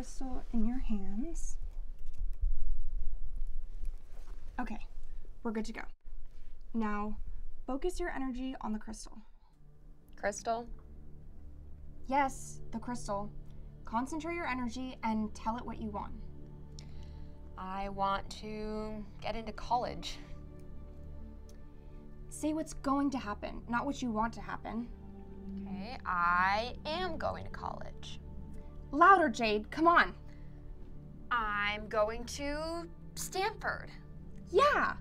crystal in your hands. Okay, we're good to go. Now, focus your energy on the crystal. Crystal? Yes, the crystal. Concentrate your energy and tell it what you want. I want to get into college. Say what's going to happen, not what you want to happen. Okay, I am going to college. Louder, Jade, come on. I'm going to Stanford. Yeah,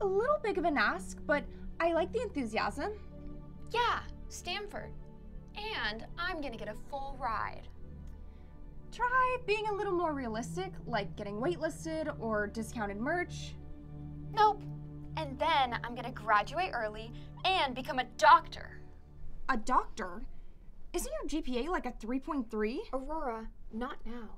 a little big of an ask, but I like the enthusiasm. Yeah, Stanford. And I'm gonna get a full ride. Try being a little more realistic, like getting waitlisted or discounted merch. Nope. And then I'm gonna graduate early and become a doctor. A doctor? Isn't your GPA like a 3.3? Aurora, not now.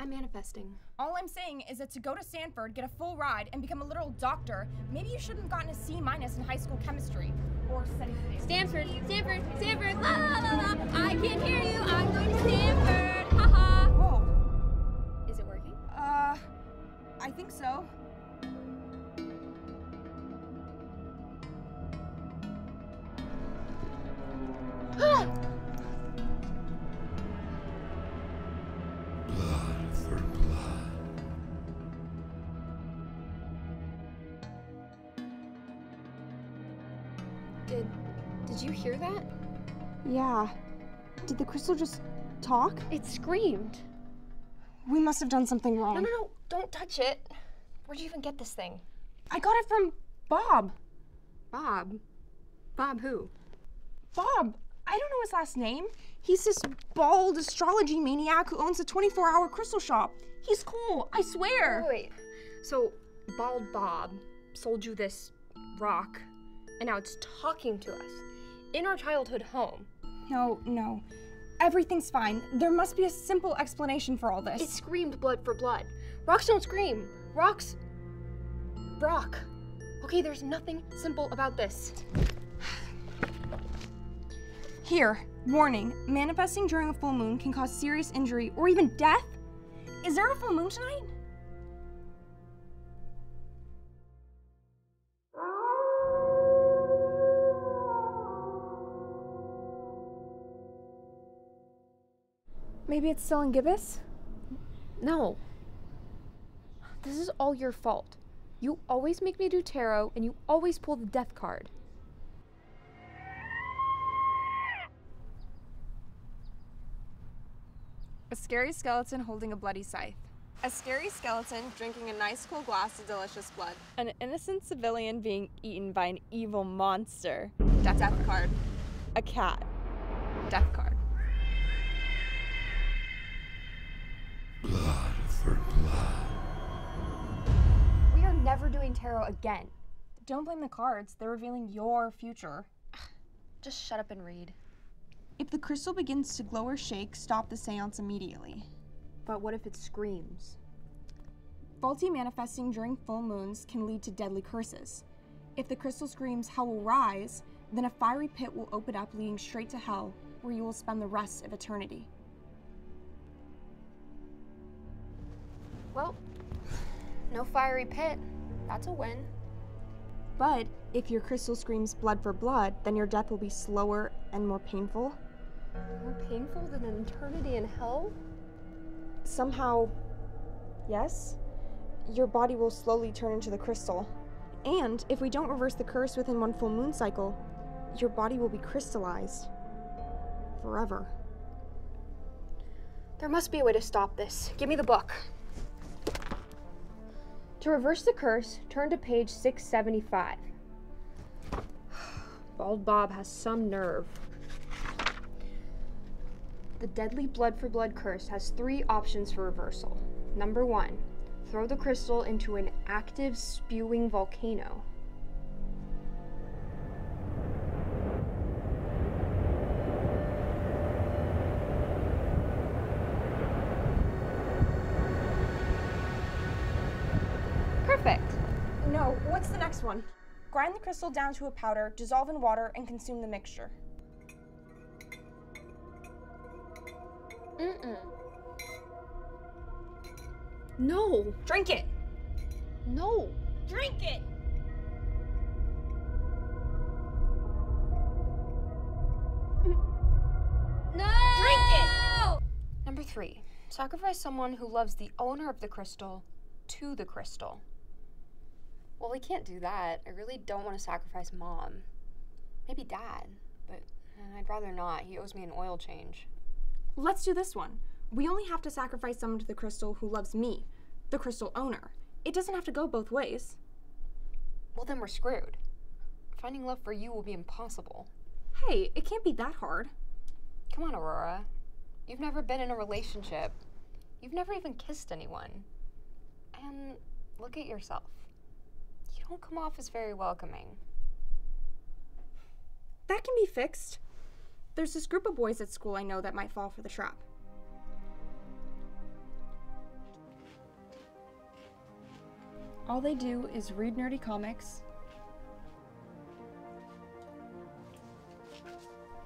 I'm manifesting. All I'm saying is that to go to Stanford, get a full ride, and become a literal doctor, maybe you shouldn't have gotten a C minus in high school chemistry or study Stanford, Stanford, Stanford, la la la la. I can't hear you. I'm going to Stanford. Haha. Whoa. Is it working? Uh, I think so. Hear that? Yeah. Did the crystal just talk? It screamed. We must have done something wrong. No, no, no, don't touch it. Where'd you even get this thing? I got it from Bob. Bob. Bob who? Bob. I don't know his last name. He's this bald astrology maniac who owns a 24 hour crystal shop. He's cool, I swear. Wait. So Bald Bob sold you this rock, and now it's talking to us in our childhood home. No, no. Everything's fine. There must be a simple explanation for all this. It screamed blood for blood. Rocks don't scream. Rocks. Rock. Okay, there's nothing simple about this. Here, warning manifesting during a full moon can cause serious injury or even death. Is there a full moon tonight? Maybe it's still in gibbous? No. This is all your fault. You always make me do tarot, and you always pull the death card. A scary skeleton holding a bloody scythe. A scary skeleton drinking a nice cool glass of delicious blood. An innocent civilian being eaten by an evil monster. Death, Death card. A cat. Death card. Blood for blood. We are never doing tarot again. Don't blame the cards, they're revealing your future. Just shut up and read. If the crystal begins to glow or shake, stop the seance immediately. But what if it screams? Faulty manifesting during full moons can lead to deadly curses. If the crystal screams, Hell will rise, then a fiery pit will open up leading straight to hell, where you will spend the rest of eternity. Well, no fiery pit. That's a win. But if your crystal screams blood for blood, then your death will be slower and more painful. More painful than an eternity in hell? Somehow, yes, your body will slowly turn into the crystal. And if we don't reverse the curse within one full moon cycle, your body will be crystallized. Forever. There must be a way to stop this. Give me the book. To reverse the curse, turn to page 675. Bald Bob has some nerve. The deadly blood for blood curse has three options for reversal. Number one, throw the crystal into an active spewing volcano. Perfect. No, what's the next one? Grind the crystal down to a powder, dissolve in water, and consume the mixture. Mm-mm. No! Drink it! No! Drink it! No! Drink it! Number three, sacrifice someone who loves the owner of the crystal to the crystal. Well, we can't do that. I really don't want to sacrifice mom. Maybe dad, but uh, I'd rather not. He owes me an oil change. Let's do this one. We only have to sacrifice someone to the crystal who loves me, the crystal owner. It doesn't have to go both ways. Well, then we're screwed. Finding love for you will be impossible. Hey, it can't be that hard. Come on, Aurora. You've never been in a relationship. You've never even kissed anyone. And look at yourself. You don't come off as very welcoming. That can be fixed. There's this group of boys at school I know that might fall for the trap. All they do is read nerdy comics,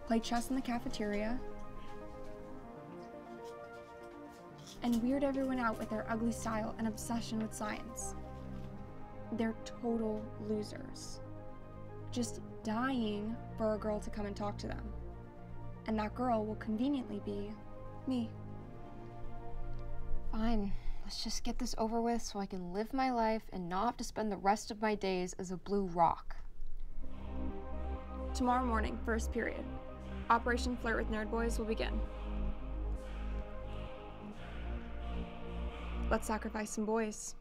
play chess in the cafeteria, and weird everyone out with their ugly style and obsession with science. They're total losers. Just dying for a girl to come and talk to them. And that girl will conveniently be me. Fine. Let's just get this over with so I can live my life and not have to spend the rest of my days as a blue rock. Tomorrow morning, first period. Operation Flirt with Nerd Boys will begin. Let's sacrifice some boys.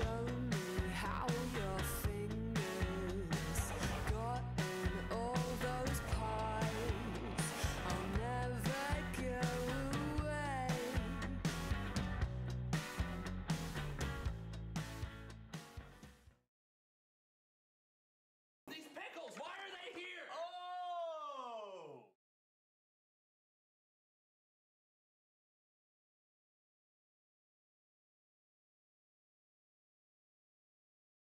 show.